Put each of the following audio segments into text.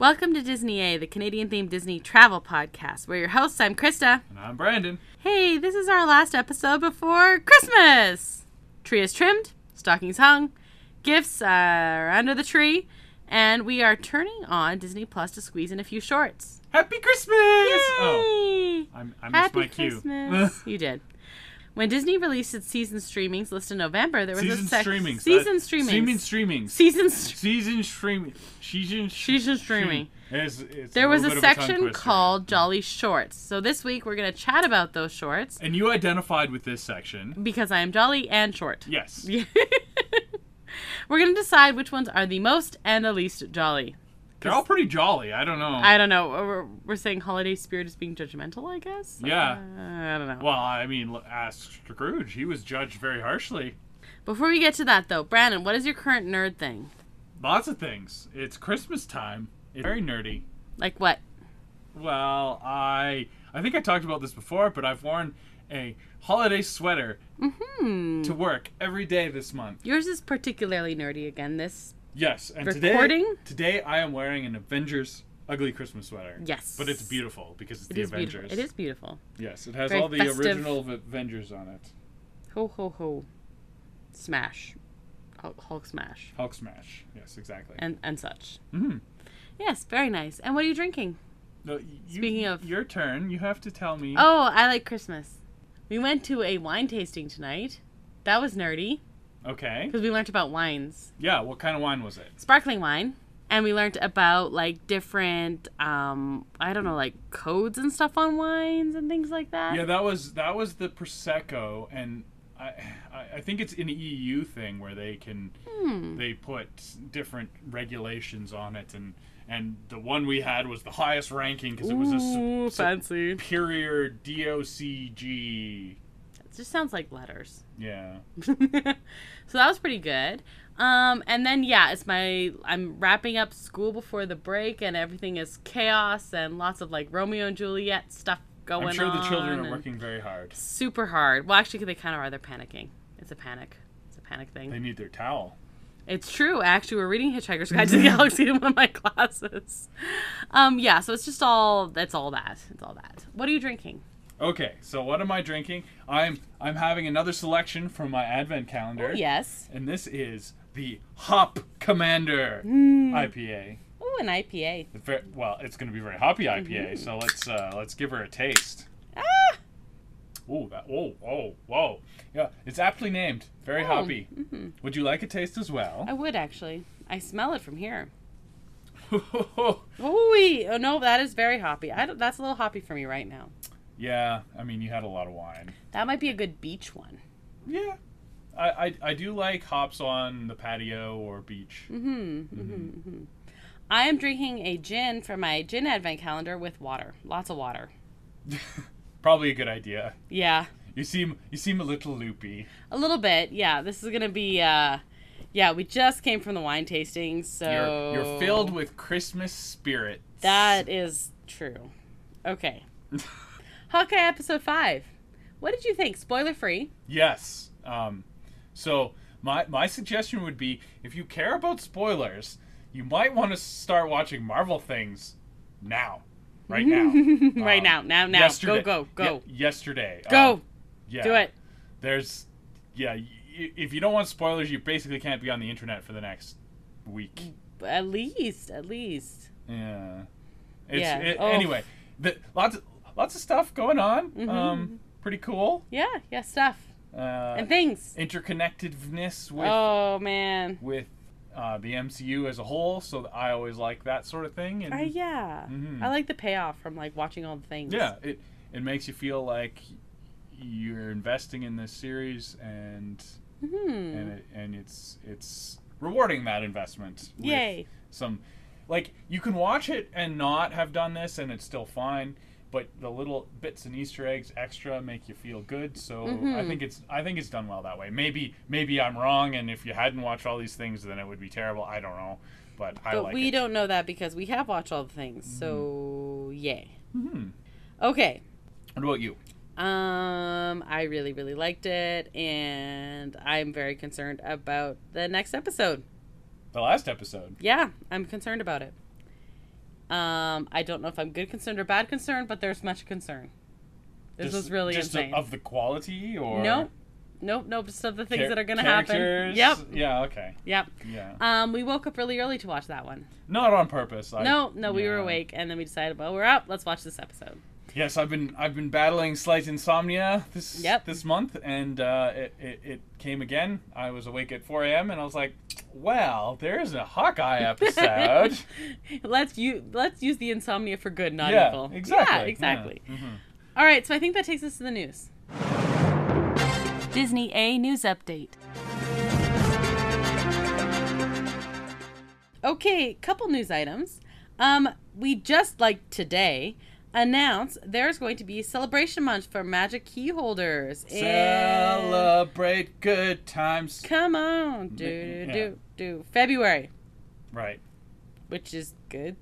Welcome to Disney A, the Canadian themed Disney travel podcast. We're your hosts. I'm Krysta. And I'm Brandon. Hey, this is our last episode before Christmas. Tree is trimmed, stockings hung, gifts are under the tree, and we are turning on Disney Plus to squeeze in a few shorts. Happy Christmas! Oh, Yay! I'm, I missed Happy my cue. Christmas. you did. When Disney released its season streamings list in November, there was season a sec- streaming. season streaming. Season streaming. season st- Season streaming. Season. Season streaming. It's, it's There was a of tongue section twister. called Jolly Shorts. So this week we're going to chat about those shorts And you identified with this section. because I am jolly and short. Yes. we're going to decide which ones are the most and the least jolly. They're all pretty jolly. I don't know. I don't know. We're, we're saying holiday spirit is being judgmental, I guess? Yeah. Uh, I don't know. well, I mean, ask Scrooge. He was judged very harshly. Before we get to that, though, Brandon, what is your current nerd thing? Lots of things. It's Christmas time. It's very nerdy. Like what? Well, I I think I talked about this before, but I've worn a holiday sweater Hmm. to work every day this month. Yours is particularly nerdy again. This, Yes, and Recording? today today I am wearing an Avengers ugly Christmas sweater. yes. But it's beautiful because it's It the Avengers. beautiful. It is beautiful. Yes, it has Very all the festive. original Avengers on it. Ho ho ho. Smash. Hulk, Hulk smash. Hulk smash. Yes, exactly. And and such. hmm Yes, very nice. And what are you drinking? No, you, Speaking of- your turn, you have to tell me. Oh, I like Christmas. We went to a wine tasting tonight. That was nerdy Okay. because we learned about wines. Yeah. What kind of wine was it? Sparkling wine. And we learned about like different um I don't know, like codes and stuff on wines and things like that. Yeah, that was that was the prosecco, and I I, think it's an EU thing where they can Hmm. they put different regulations on it, and and the one we had was the highest ranking because it was a su- fancy. superior DOCG. It just sounds like letters. Yeah. so that was pretty good. Um, and then yeah, it's my I'm wrapping up school before the break, and everything is chaos and lots of like Romeo and Juliet stuff going on. I'm sure the children are working very hard. super hard. Well, actually, they kind of are. They're panicking. It's a panic. It's a panic thing. They need their towel. It's true. Actually, we're reading Hitchhiker's Guide to the Galaxy in one of my classes. Um, yeah, so it's just all that's all that. It's all that. What are you drinking? Okay, so what am I drinking? I'm I'm having another selection from my advent calendar. Oh, yes. And this is the Hop Commander Mm. IPA. Oh, an IPA. Very, well, it's going to be very hoppy IPA, Mm-hmm. so let's uh, let's give her a taste. Ah! Ooh, that whoa, whoa, whoa. Yeah, it's aptly named. Very Oh, hoppy. hmm Would you like a taste as well? I would actually. I smell it from here. Oh. Oh, oh no, that is very hoppy. I that's a little hoppy for me right now. Yeah, I mean, you had a lot of wine. That might be a good beach one. Yeah. I, I, I do like hops on the patio or beach. Mm-hmm, mm-hmm, mm-hmm. I am drinking a gin for my gin advent calendar with water. Lots of water. Probably a good idea. Yeah, You seem you seem a little loopy. a little bit. Yeah, this is gonna be. uh Yeah, we just came from the wine tasting, so You're you're filled with Christmas spirit. That is true. Okay. Hawkeye episode five. What did you think? Spoiler free. Yes. Um, so my my suggestion would be if you care about spoilers, you might want to start watching Marvel things now, right now, right Um, now, now, now. yesterday- Go, go, go, ye- yesterday. go. Um, yeah. Do it. There's, yeah. Y- if you don't want spoilers, you basically can't be on the internet for the next week. At least, at least. Yeah. It's, Yeah. it- Oh. Anyway, the, lots of lots of stuff going on. Mhm. Um, pretty cool. Yeah, yeah, stuff Uh, and things. interconnectedness with oh man. with uh, the MCU as a whole. So I always like that sort of thing. And Uh, yeah. Mhm. I like the payoff from like watching all the things. yeah, it it makes you feel like you're investing in this series, and hmm and it, and it's it's rewarding that investment. with Yay. Some like you can watch it and not have done this, and it's still fine. But the little bits and Easter eggs extra make you feel good. So I Mhm. think it's I think it's done well that way. Maybe maybe I'm wrong, and if you hadn't watched all these things, then it would be terrible. I don't know, but I But like we it. don't know that because we have watched all the things. So yay. hmm Okay. What about you? Um, I really, really liked it, and I'm very concerned about the next episode. The last episode. Yeah, I'm concerned about it. Um, I don't know if I'm good concerned or bad concerned, but there's much concern. This Just- was really just insane. of the quality or Nope. Nope, nope, just of the things char- that are gonna happen. Yep. Yeah. Okay. Yep. Yeah. Um, we woke up really early to watch that one. Not on purpose. I, no, no, we were awake, and then we decided, well, we're up. Let's watch this episode. Yes, I've been I've been battling slight insomnia this Yep. this month, and uh, it, it it came again. I was awake at 4 a.m. and I was like, "Well, there's a Hawkeye episode." let's you let's use the insomnia for good, not yeah, evil. exactly. Yeah, exactly. Yeah. Mhm. All right, so I think that takes us to the news. Disney A news update. Okay, couple news items. Um, we just like today announced there's going to be celebration month for Magic Key holders. And Celebrate good times. come on, do Yeah. do do February, Right. which is good.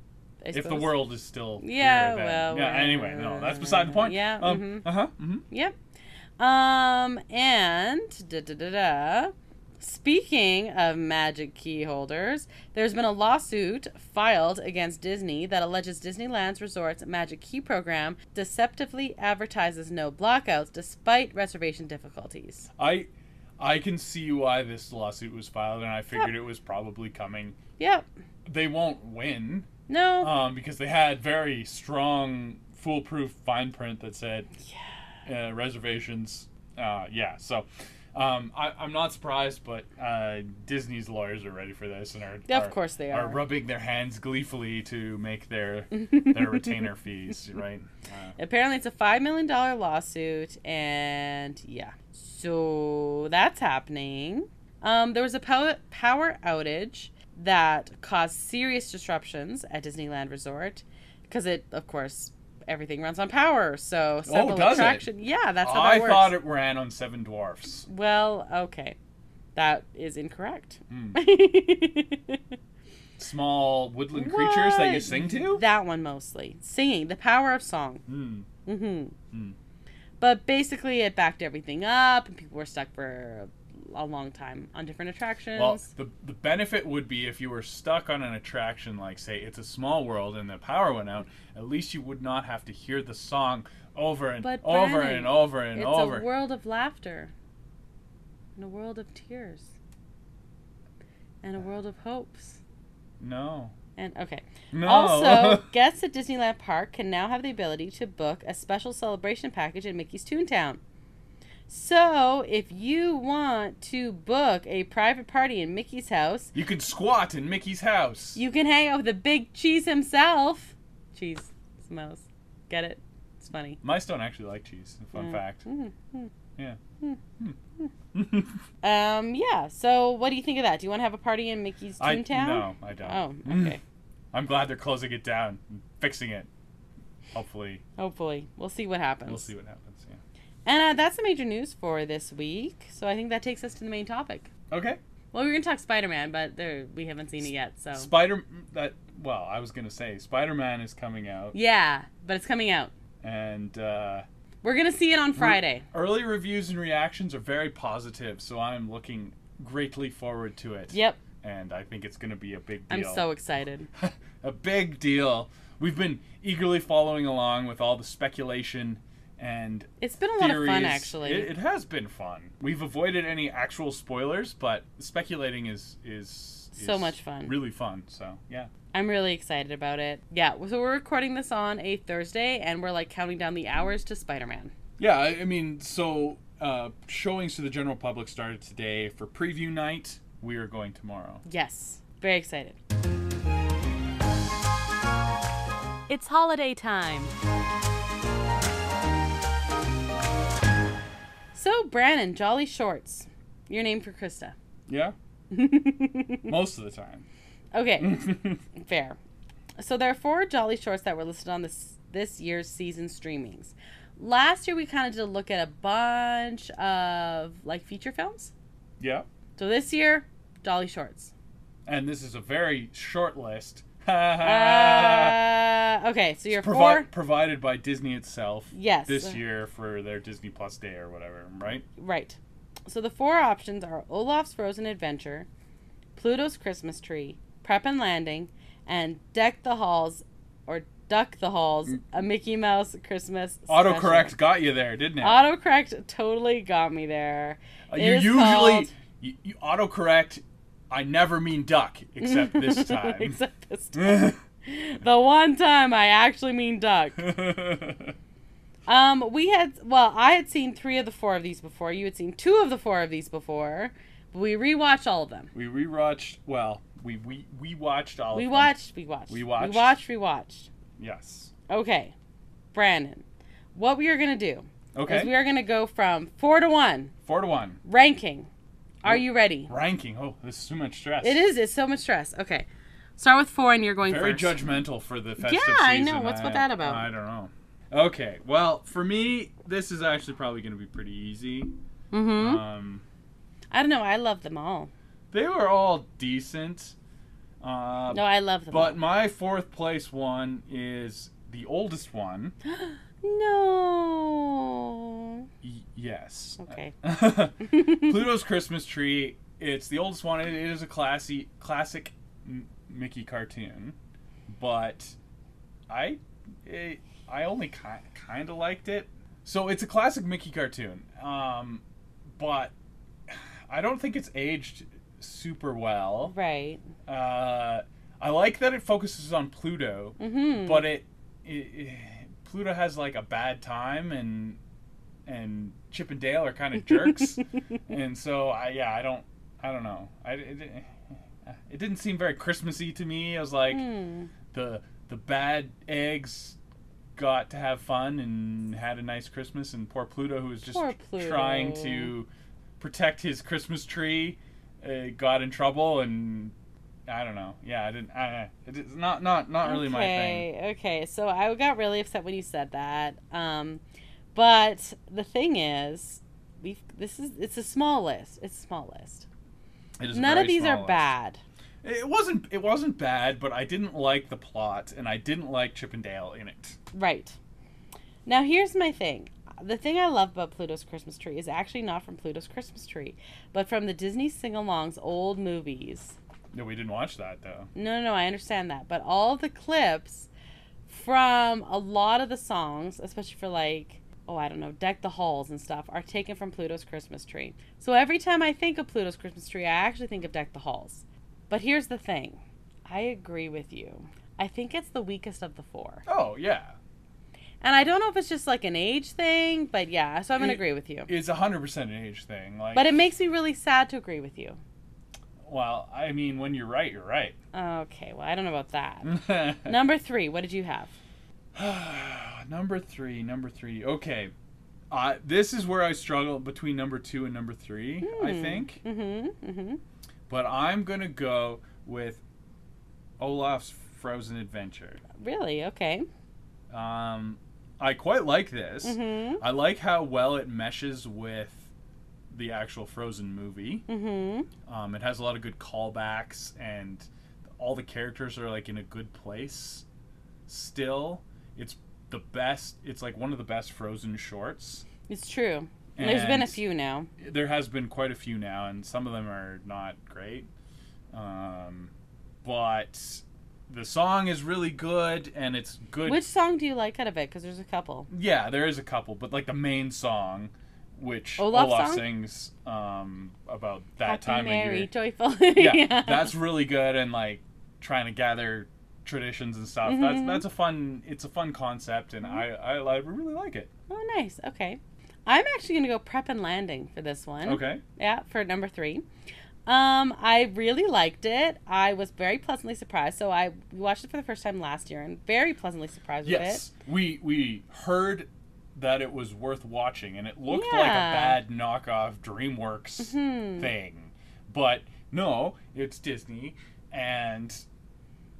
I If the world is still Yeah, here, well, yeah. Anyway, no, that's beside the point. Yeah, Um, mhm. Uh huh. hmm Yep. Um, and da da da da. Speaking of magic key holders, there's been a lawsuit filed against Disney that alleges Disneyland's resort's magic key program deceptively advertises no blockouts despite reservation difficulties. I I can see why this lawsuit was filed, and I figured it was probably coming. Yep. They won't win. No. um, because they had very strong, foolproof fine print that said uh, reservations. Uh, yeah, so um, I, I'm not surprised, but uh, Disney's lawyers are ready for this and are yeah, Of are- course they are are. rubbing their hands gleefully to make their their retainer fees right. Uh, Apparently, it's a $5 million lawsuit, and yeah. So that's happening. Um, there was a pow- power outage that caused serious disruptions at Disneyland Resort because it, of course, everything runs on power. So several Oh, does it? attraction- Yeah, that's how I that thought it ran on Seven Dwarfs. Well, okay, that is incorrect. Hmm. Small woodland creatures that you sing to. That one mostly singing, the power of song. Hmm. Mm-hmm. Hmm. But basically, it backed everything up, and people were stuck for a long time on different attractions. Well, the the benefit would be if you were stuck on an attraction like say it's a small world and the power went out, at least you would not have to hear the song over and But over Brandon, and over and over. it's a world of laughter, and a world of tears, and a world of hopes. no. And okay. No. Also, guests at Disneyland Park can now have the ability to book a special celebration package in Mickey's Toontown. So, if you want to book a private party in Mickey's house, you can squat in Mickey's house. you can hang out with the big cheese himself. Cheese, mouse. Get it? It's funny. Mice don't actually like cheese. Fun Mm. fact. Mm, mm. Yeah. Um, yeah. So, what do you think of that? Do you want to have a party in Mickey's I Toontown? no, I don't. Oh, okay. I'm glad they're closing it down, and fixing it. Hopefully, Hopefully, we'll see what happens. we'll see what happens. And uh, that's the major news for this week. So I think that takes us to the main topic. Okay. Well, we are gonna talk Spider Man, but there we haven't seen it yet. So Spider that well, I was gonna say Spider Man is coming out, yeah, but it's coming out. and uh, We're gonna see it on Friday. early reviews and reactions are very positive, so I'm looking greatly forward to it. Yep, And I think it's gonna be a big deal. I'm so excited. a big deal. We've been eagerly following along with all the speculation and It's been a lot theories. of fun, actually. It, it has been fun. We've avoided any actual spoilers, but speculating is is, So much fun. Really fun. So yeah. I'm really excited about it. Yeah, so we're recording this on a Thursday, and we're like counting down the hours to Spider Man. Yeah, I, I mean, so uh, showings to the general public started today. For preview night, we are going tomorrow. Yes, very excited. It's holiday time. So, Brandon, Jolly Shorts. Your name for Krysta. Yeah, most of the time. Okay, fair. So there are four Jolly Shorts that were listed on this this year's season streamings. Last year we kind of did a look at a bunch of like feature films. yeah, So this year, Jolly Shorts. and this is a very short list. Uh, okay, so you're Provi- four. provided by Disney itself. Yes. This year for their Disney Plus Day or whatever, right? Right. So the four options are Olaf's Frozen Adventure, Pluto's Christmas Tree, Prep and Landing, and Deck the Halls or Duck the Halls, a Mickey Mouse Christmas Autocorrect special. got you there, didn't it? Autocorrect totally got me there. Uh, you usually called- you, you autocorrect. I never mean duck, except this time. Except this time. the one time I actually mean duck. Um, we had well, I had seen three of the four of these before. You had seen two of the four of these before. But we rewatched all of them. we rewatched. Well, we we we watched all. We of them. watched, we watched, We watched? we watched, we watched. Yes. Okay, Brandon, what we are gonna do Okay. is we are gonna go from four to one Four to one. ranking. Are you ready? Ranking. Oh, this is too much stress. It is. It's so much stress. Okay, start with four, and you're going Very first. judgmental for the festive Yeah, I know. season. What's with that about? I don't know. Okay. Well, for me, this is actually probably going to be pretty easy. Mm-hmm. Um, I don't know. I love them all. they were all decent. Uh, No, I love them. But my fourth place one is the oldest one. no. Y- yes. Okay. Pluto's Christmas Tree. It's the oldest one. It is a classy, classic M- Mickey cartoon, but I, it, I only ki- kind of liked it. So it's a classic Mickey cartoon, um, but I don't think it's aged super well. Right. Uh, I like that it focuses on Pluto, Mm-hmm. but it, it, it Pluto has like a bad time and and Chip and Dale are kind of jerks, and so I yeah I don't I don't know I it, it didn't seem very Christmassy to me. I was like Hmm. the the bad eggs got to have fun and had a nice Christmas, and poor Pluto who was just Pluto. trying to protect his Christmas tree uh, got in trouble and. I don't know. Yeah, I didn't. I, it's not not not really my thing. Okay, okay. So I got really upset when you said that. Um, but the thing is, we this is it's a small list. It's a small list. It is a None of these are list. bad. It wasn't. It wasn't bad, but I didn't like the plot, and I didn't like Chip and Dale in it. Right. Now here's my thing. The thing I love about Pluto's Christmas Tree is actually not from Pluto's Christmas Tree, but from the Disney sing-alongs old movies. No, we didn't watch that though. No, no, no, I understand that. But all the clips from a lot of the songs, especially for like, oh, I don't know, Deck the Halls and stuff, are taken from Pluto's Christmas Tree. So every time I think of Pluto's Christmas Tree, I actually think of Deck the Halls. But here's the thing I agree with you. I think it's the weakest of the four. Oh yeah, And I don't know if it's just like an age thing, but yeah, so I'm going to agree with you. it's a hundred percent an age thing. Like, But it makes me really sad to agree with you. Well, I mean, when you're right, you're right. Okay, well, I don't know about that. Number three, what did you have? number three, number three. Okay, uh, this is where I struggle between number two and number three. I Hmm. think, Mm-hmm. Mm-hmm. but I'm gonna go with Olaf's Frozen Adventure. Really? Okay. Um, I quite like this. Mm-hmm. I like how well it meshes with the actual Frozen movie. Mm-hmm. Um, it has a lot of good callbacks, and all the characters are like in a good place. Still, it's the best. It's like one of the best Frozen shorts. It's true. There's been a few now. There has been quite a few now, and some of them are not great. Um, but the song is really good, and it's good. Which song do you like out of it? Because there's a couple. Yeah, there is a couple, but like the main song, which Olaf Olaf, sings um, about that Happy, time Merry, of year. joyful. Yeah, that's really good, and like trying to gather traditions and stuff. That's Mhm. that's a fun. It's a fun concept, and I, I I really like it. Oh, nice. Okay. I'm actually gonna go prep and landing for this one. Okay. Yeah, for number three. Um, I really liked it. I was very pleasantly surprised. So I we watched it for the first time last year and very pleasantly surprised with Yes, we we heard that it was worth watching, and it looked like a bad knockoff DreamWorks Hmm. thing, but no, it's Disney, and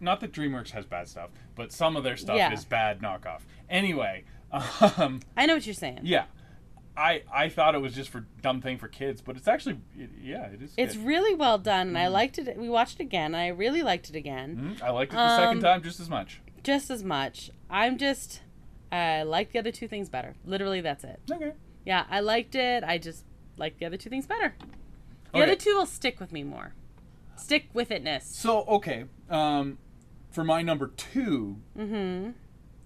not that DreamWorks has bad stuff, but some of their stuff Yeah. is bad knockoff. Anyway, um. I know what you're saying. yeah, I I thought it was just for dumb thing for kids, but it's actually it, yeah, it is. It's good. really well done, and I liked it. We watched it again, and I really liked it again. Mhm, I liked it the second Um, time just as much. Just as much. I'm just, I like the other two things better. Literally, that's it. Okay. Yeah, I liked it. I just like the other two things better. The Okay. other two will stick with me more. Stick with itness. So okay, um, for my number two Mm-hmm.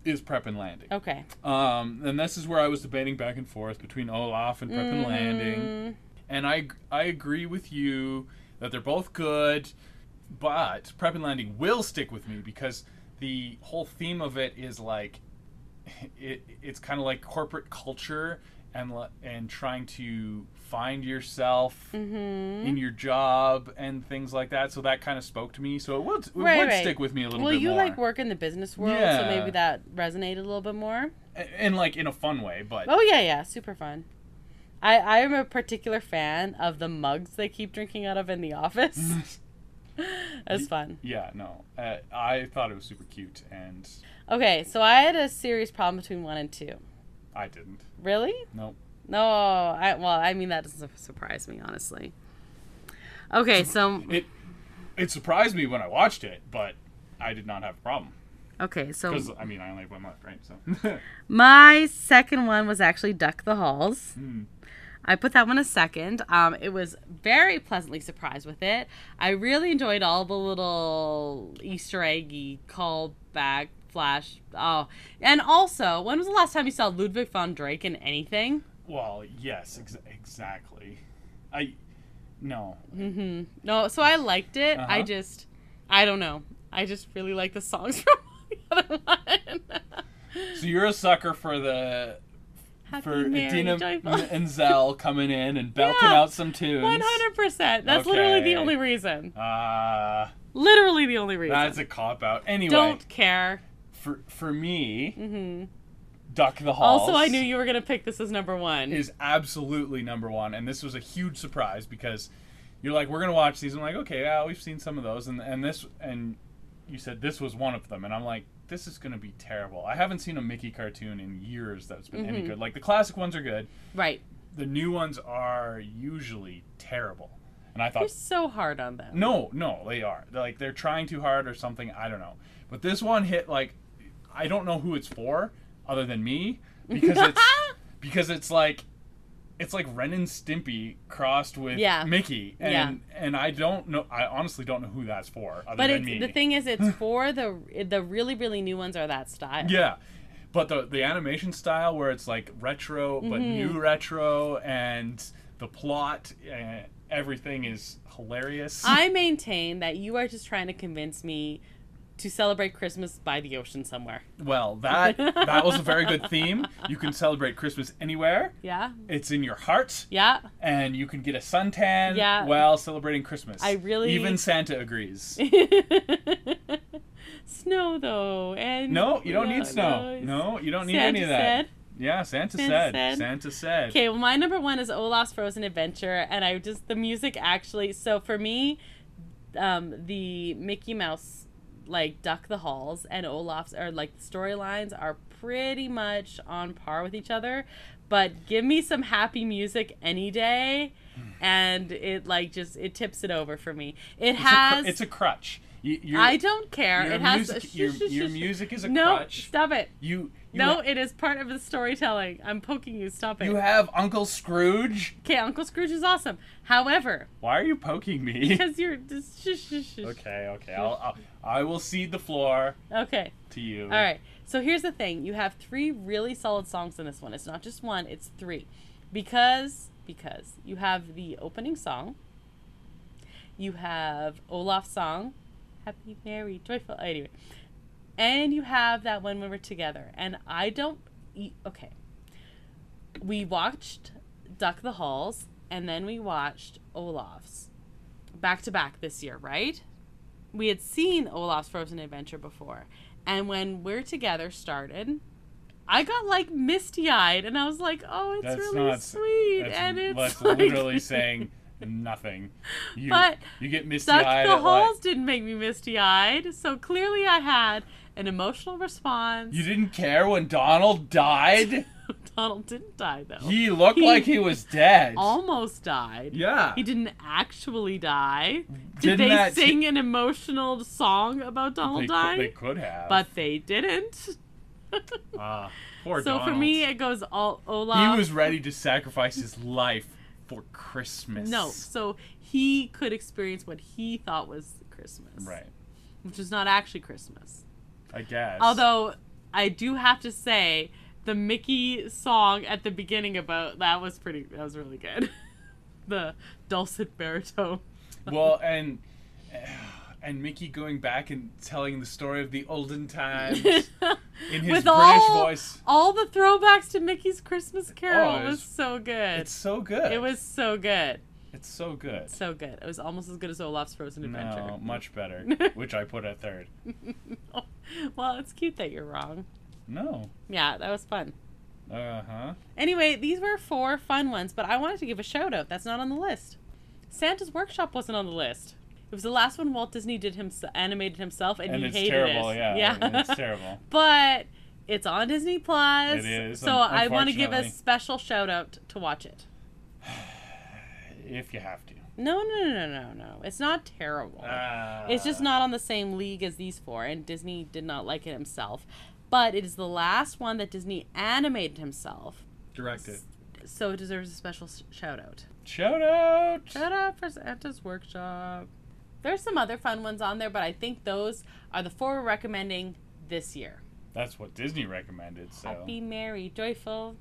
is Prep and Landing. Okay. Um, and this is where I was debating back and forth between Olaf and Prep and Landing. Mm, And I I agree with you that they're both good, but Prep and Landing will stick with me because the whole theme of it is like it, it's kind of like corporate culture and and trying to find yourself Mm-hmm. in your job and things like that. So that kind of spoke to me. So it would it Right, would right. stick with me a little Well, bit you more. like work in the business world, so maybe that resonated a little bit more. A- and like in a fun way, but Oh yeah, yeah, super fun. I I am a particular fan of the mugs they keep drinking out of in the office. It's fun. yeah, no, uh, I thought it was super cute, and Okay, so I had a serious problem between one and two. I didn't. Really? Nope. No, I well, I mean that doesn't surprise me honestly. Okay, so It it surprised me when I watched it, but I did not have a problem okay, so because I mean I only have one left, right? So my second one was actually Duck the Halls. Hmm. I put that one a second. Um, it was very pleasantly surprised with it. I really enjoyed all the little Easter eggy callback flash. Oh, and also, when was the last time you saw Ludwig von Drake in anything? well, yes, ex- exactly. I no. Mm-hmm. No, so I liked it. I Uh-huh. just, I don't know. I just really like the songs from the other one. So you're a sucker for the Happy, for joyful. and Zell coming in and belting Yeah. out some tunes. One hundred percent. That's literally the only reason. Uh, Literally the only reason. that's a cop out. Anyway, Don't care. for for me, Mm-hmm. Duck the Halls. Also, I knew you were gonna pick this as number one. is absolutely number one, and this was a huge surprise because you're like, we're gonna watch these. I'm like, okay, yeah, we've seen some of those, and and this, and you said this was one of them, and I'm like, this is gonna be terrible. I haven't seen a Mickey cartoon in years that's been any Mhm. good. Like the classic ones are good, right. the new ones are usually terrible, and I thought You're so hard on them. No, no, they are. They're like they're trying too hard or something. I don't know. But this one hit like I don't know who it's for other than me because it's because it's like it's like Ren and Stimpy crossed with Yeah. Mickey, and Yeah. and I don't know. I honestly don't know who that's for But than it's, me. the thing is, it's for the the really really new ones are that style. yeah. But the the animation style where it's like retro but Mm-hmm. new retro and the plot uh, everything is hilarious. I maintain that you are just trying to convince me to celebrate Christmas by the ocean somewhere. Well, that that was a very good theme. You can celebrate Christmas anywhere. Yeah. It's in your heart, Yeah. and you can get a suntan Yeah. while celebrating Christmas. I really- even Santa agrees. snow though, and No, you don't need snow. it's- No, you don't need Santa any of that. said. Yeah, Santa, Santa said. said. Santa said. Okay, well, my number one is Olaf's Frozen Adventure, and I just the music actually. So for me, um, the Mickey Mouse, like Duck the Halls, and Olaf's are like the storylines are pretty much on par with each other. But give me some happy music any day, and it like just it tips it over for me. It It's, a, cr- has. it's a crutch. You, I don't care. your It has. music- a, your- your music is a no, crutch. stop it. You, you No, ha- it is part of the storytelling. I'm poking you. Stop it. you have Uncle Scrooge. Okay, Uncle Scrooge is awesome. However, Why are you poking me? because you're just shush, shush, shush. okay, okay. I'll, I'll I will cede the floor Okay. to you. All right. So here's the thing: you have three really solid songs in this one. It's not just one; it's three, because because you have the opening song. You have Olaf's song, "Happy, Merry, Joyful." Anyway, and you have that one when we're together. And I don't. Okay. We watched Duck the Halls, and then we watched Olaf's, back to back this year, right? we had seen Olaf's Frozen Adventure before. And when We're Together started, I got like misty eyed and I was like, oh, it's That's really not sweet. And it's that's like, literally saying nothing. You, But you get misty eyed the holes like didn't make me misty eyed. So clearly I had an emotional response. you didn't care when Donald died. Donald didn't die though. He looked He like he was dead. almost died. yeah. He didn't actually die. Did Didn't they that t- sing an emotional song about Donald they, could, dying? they could have. but they didn't. Ah, poor so Donald. for me, it goes all Olaf. he was ready to sacrifice his life for Christmas. No, so he could experience what he thought was Christmas. Right. which is not actually Christmas. I guess. Although I do have to say the Mickey song at the beginning about that was pretty that was really good. the dulcet baritone. well, and and Mickey going back and telling the story of the olden times in his With British all, voice. all the throwbacks to Mickey's Christmas Carol Oh, was was- so good. It's so good. It was so good. It's so good. So good. It was almost as good as Olaf's Frozen Adventure. No, much better. which I put at third. well, it's cute that you're wrong. No. Yeah, that was fun. Uh huh. Anyway, these were four fun ones, but I wanted to give a shout out. That's not on the list. Santa's Workshop wasn't on the list. It was the last one Walt Disney did himself, animated himself, and, And he it's hated terrible. it. Yeah. yeah. and It's terrible. but it's on Disney Plus. It is, So I want to give a special shout out to watch it. If you have to. No, no, no, no, no, no. It's not terrible. Uh, It's just not on the same league as these four, and Disney did not like it himself. But it is the last one that Disney animated himself, directed. so it deserves a special shout out. Shout out. Shout out for Santa's Workshop. There's some other fun ones on there, but I think those are the four we're recommending this year. That's what Disney recommended. So Happy, merry, joyful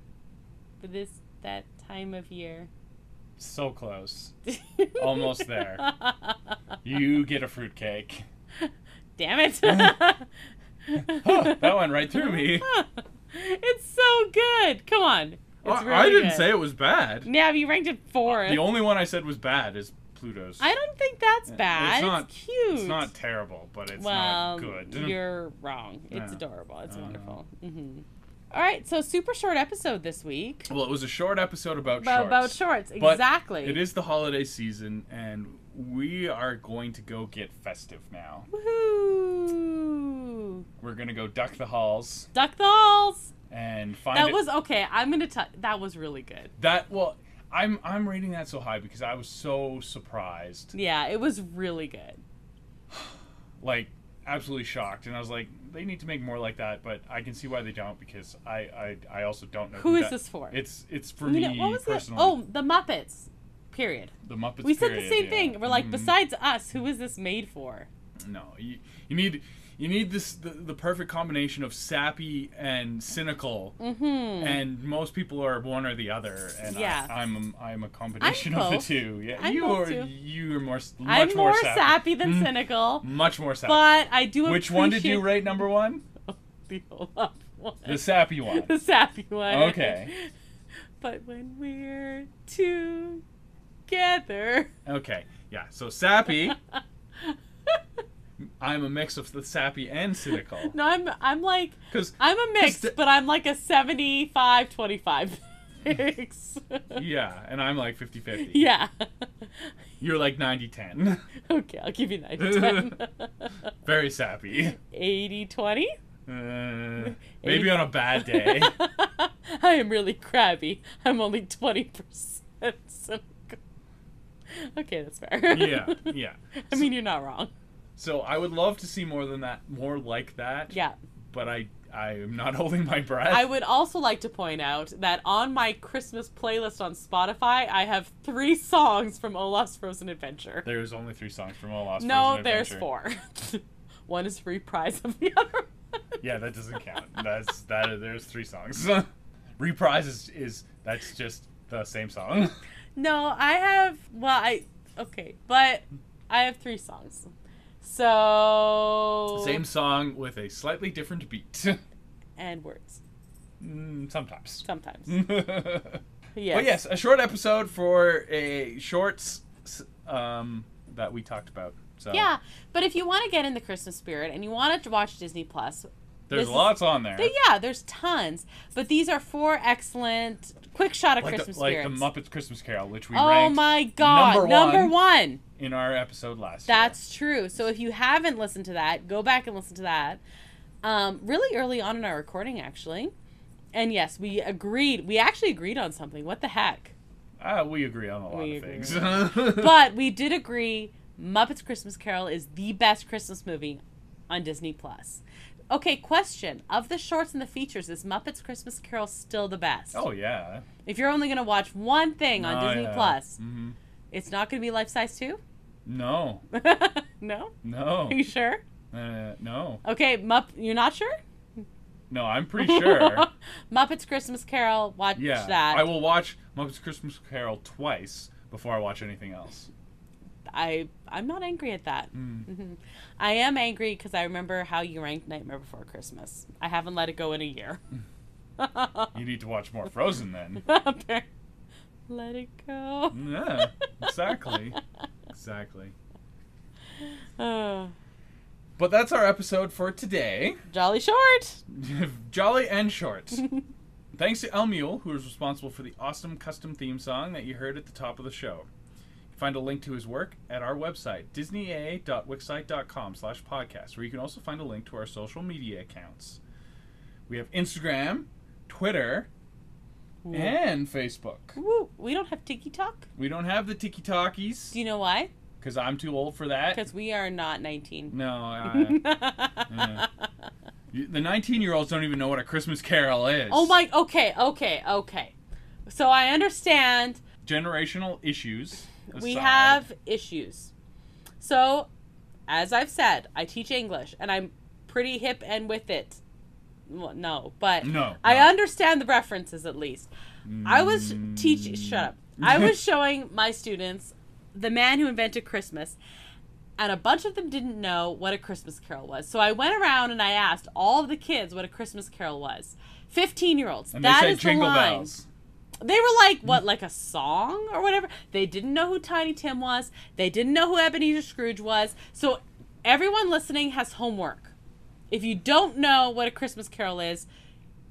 for this that time of year. so close. Almost there. You get a fruitcake. Damn it! Huh, that went right through me. it's so good. Come on. Really I didn't good. say it was bad. Yeah, you ranked it fourth. The only one I said was bad is Pluto's. I don't think that's bad. It's, not- cute. It's not terrible, but it's well, not good. you're wrong. It's Yeah. adorable. It's Uh, wonderful. hmm All right, so super short episode this week Well, it was a short episode about about, shorts. about shorts. Exactly. It is the holiday season, and we are going to go get festive now. Woohoo! We're gonna go duck the halls Duck the halls. and find That it- was okay. I'm gonna tell. That was really good. that. Well, I'm I'm rating that so high because I was so surprised, Yeah, it was really good. like absolutely shocked, and I was like, they need to make more like that, but I can see why they don't because I I, I also don't know Who is that- this for? It's it's for You me know, what was the? personally. Oh, the Muppets. Period. the Muppets. we said the same yeah. thing. We're like, Mhm. besides us, who is this made for? No, you, you need you need this the, the perfect combination of sappy and cynical, Mm-hmm. and most people are one or the other, and Yeah. I, I'm I'm a combination of the two. Yeah, I'm you are too. you are more much I'm more sappy, sappy than Mm, cynical, much more sappy. but I do. Which one did you rate number one? the one. The sappy one. the sappy one. Okay. But when we're together. Okay, yeah. So sappy. I'm a mix of the sappy and cynical. No, I'm I'm like Because I'm a mix, the- but I'm like a 75 25 mix. yeah, and I'm like 50-50. yeah. You're like 90-10. Okay, I'll give you 90 10. Very sappy. 80 20. Uh, maybe on a bad day. I am really crabby. I'm only 20% cynical. Okay, that's fair. yeah, yeah. I mean, you're not wrong. So I would love to see more than that, more like that. Yeah. But I, I am not holding my breath. I would also like to point out that on my Christmas playlist on Spotify, I have three songs from Olaf's Frozen Adventure. There's only three songs from Olaf's no, Frozen Adventure. No, there's four. one is reprise of the other one. Yeah, that doesn't count. That's that. There's three songs. Reprise is, is that's just the same song. No, I have. Well, I. Okay, but I have three songs. So. Same song with a slightly different beat. And words. Mm, Sometimes. Sometimes. Yeah. But Yes. yes, a short episode for a shorts um, that we talked about. So Yeah, but if you want to get in the Christmas spirit and you want to watch Disney Plus, there's this is- lots on there. yeah, there's tons. But these are four excellent quick shot of like Christmas the, like spirits. the Muppets Christmas Carol, which we oh ranked my god, number number one. one. in our episode last That's true. So if you haven't listened to that, go back and listen to that. Um, really early on in our recording, actually. And yes, we agreed. We actually agreed on something. What the heck? year. Ah, we agree on a lot We of agree things. But we did agree Muppets Christmas Carol is the best Christmas movie on Disney Plus. Okay, question. Of the shorts and the features, is Muppets Christmas Carol still the best? oh yeah. If you're only going to watch one thing on Oh, Disney yeah. Plus, Mhm. it's not going to be life size Two. No, no? no. Are you sure? Uh, no, Okay, Mupp. You're not sure? no, I'm pretty sure. Muppets Christmas Carol. Watch Yeah, that. I will watch Muppets Christmas Carol twice before I watch anything else. I I'm not angry at that. Mm. Mhm. I am angry because I remember how you ranked Nightmare Before Christmas. I haven't let it go in a year. You need to watch more Frozen then. let it go. Yeah, exactly, exactly. Uh, But that's our episode for today. jolly short. Jolly and short. Thanks to El Mule, who is responsible for the awesome custom theme song that you heard at the top of the show. Find a link to his work at our website, disneyeh.wixsite.com slash podcast, where you can also find a link to our social media accounts. We have Instagram, Twitter, and Facebook. Woo, we don't have Tiki Talk. We don't have the Tiki Talkies, Do you know why? because I'm too old for that. Because we are not 19. No, yeah. The 19 year olds don't even know what a Christmas carol is. Oh my. Okay. Okay. Okay. So I understand Generational issues. We have issues. So, as I've said, I teach English and I'm pretty hip and with it. Well, no, but No, I no. understand the references at least. I was teaching. Shut up. I was showing my students the man who invented Christmas, and a bunch of them didn't know what a Christmas Carol was. So I went around and I asked all of the kids what a Christmas Carol was. Fifteen year olds. And That is the line. bells. They were like, what, like a song or whatever? They didn't know who Tiny Tim was. They didn't know who Ebenezer Scrooge was. So everyone listening has homework. If you don't know what a Christmas Carol is,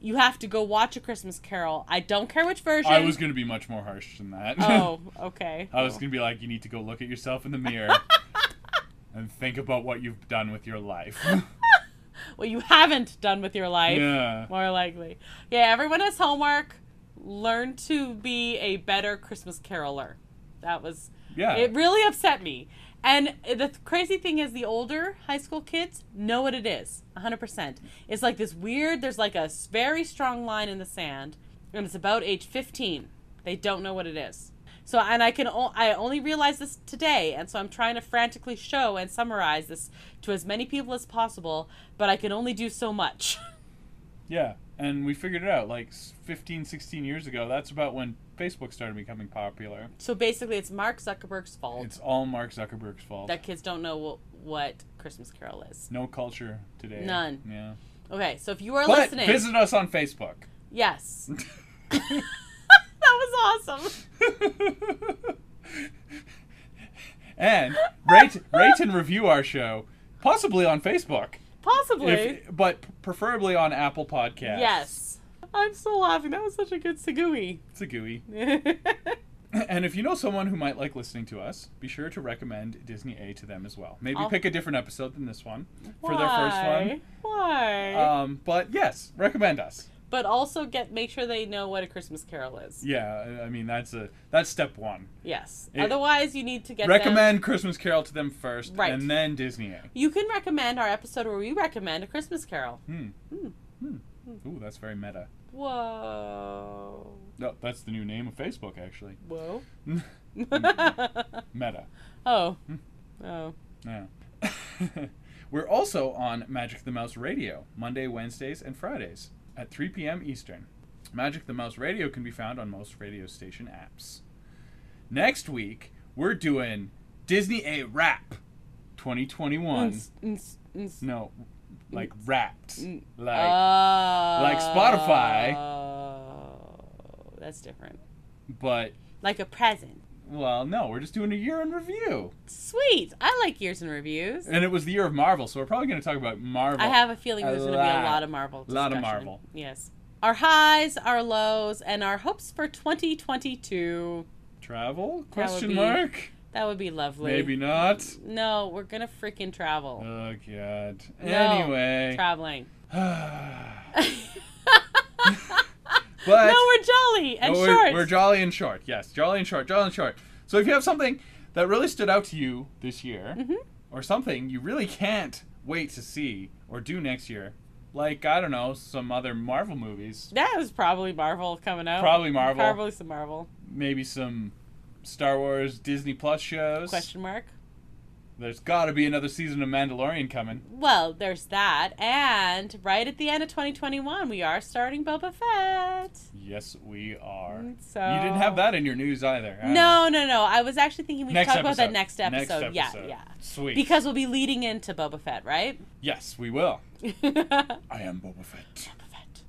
you have to go watch a Christmas Carol. I don't care which version. I was going to be much more harsh than that. Oh, okay. I was going to be like, you need to go look at yourself in the mirror and think about what you've done with your life. What you haven't done with your life. yeah. More likely. Yeah, everyone has homework. Learn to be a better Christmas caroler. That was Yeah. It really upset me. And the th- crazy thing is, the older high school kids know what it is, 100%. It's like this weird, there's like a very strong line in the sand, and it's about age 15. They don't know what it is. So, and I can, o- I only realized this today, and so I'm trying to frantically show and summarize this to as many people as possible, but I can only do so much. yeah. And we figured it out like s- 15, 16 years ago. That's about when Facebook started becoming popular. so basically, it's Mark Zuckerberg's fault It's all Mark Zuckerberg's fault. that kids don't know wh- what Christmas Carol is. no culture today. None. Yeah. Okay, so if you are But listening, visit us on Facebook. yes. that was awesome. and rate rate and review our show, possibly on Facebook, Possibly. if, but preferably on Apple Podcasts. yes. I'm still laughing. That was such a good segui. gooey. And if you know someone who might like listening to us, be sure to recommend Disney A to them as well. Maybe I'll- pick a different episode than this one for their first one. Why? Um, but yes, recommend us. But also get make sure they know what a Christmas Carol is. Yeah, I- mean that's a that's step one. Yes. It- Otherwise, you need to get them- recommend Christmas Carol to them first, Right. and then Disney You can recommend our episode where we recommend a Christmas Carol. Hmm. Hmm. Hmm. Ooh, that's very meta. Whoa. No, that's the new name of Facebook, actually. Whoa. Meta. oh. Hmm. Oh. Yeah. We're also on Magic the Mouse Radio, Monday, Wednesdays, and Fridays at 3 p.m. Eastern. Magic the Mouse Radio can be found on most radio station apps. Next week, we're doing Disney A Rap 2021. Ns- ns- ns- No, like wrapped. Mm. Like, like Spotify. Oh, that's different. but, Like a present. Well, no, we're just doing a year in review. Sweet. I like years in reviews. And it was the year of Marvel, so we're probably going to talk about Marvel. I have a feeling there's going to be a lot. of Marvel. A lot of. Marvel. Yes. Our highs, our lows, and our hopes for 2022. Travel? That Question be- mark? That would be lovely. Maybe not. No, we're gonna freaking travel. Oh god. No, Anyway. Traveling. but no, we're jolly and Oh, we're, short. we're jolly and short. Yes, jolly and short. Jolly and short. So if you have something that really stood out to you this year, Mhm. or something you really can't wait to see or do next year, like I don't know, some other Marvel movies, That was probably Marvel coming out. Probably Marvel. Probably some Marvel. maybe some Star Wars Disney Plus shows. Question mark. There's got to be another season of Mandalorian coming. Well, there's that, and right at the end of 2021, we are starting Boba Fett. Yes, we are. Mm, so You didn't have that in your news either. huh? No, no, no. I was actually thinking we could Next talk about that next episode. Next Yeah, episode. yeah. yeah. Sweet. Because we'll be leading into Boba Fett, right? yes, we will. I am Boba Fett. Boba Fett.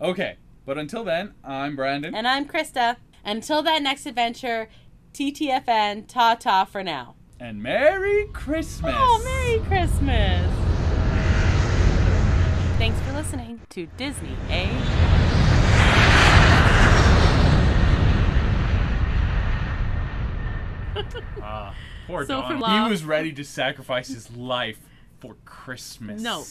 Okay, but until then, I'm Brandon. And I'm Krysta. Until that next adventure, TTFN, ta ta for now. And Merry Christmas. Oh, Merry Christmas! Thanks for listening to Disney, eh? Ah, poor So Don. He was ready to sacrifice his life for Christmas. No,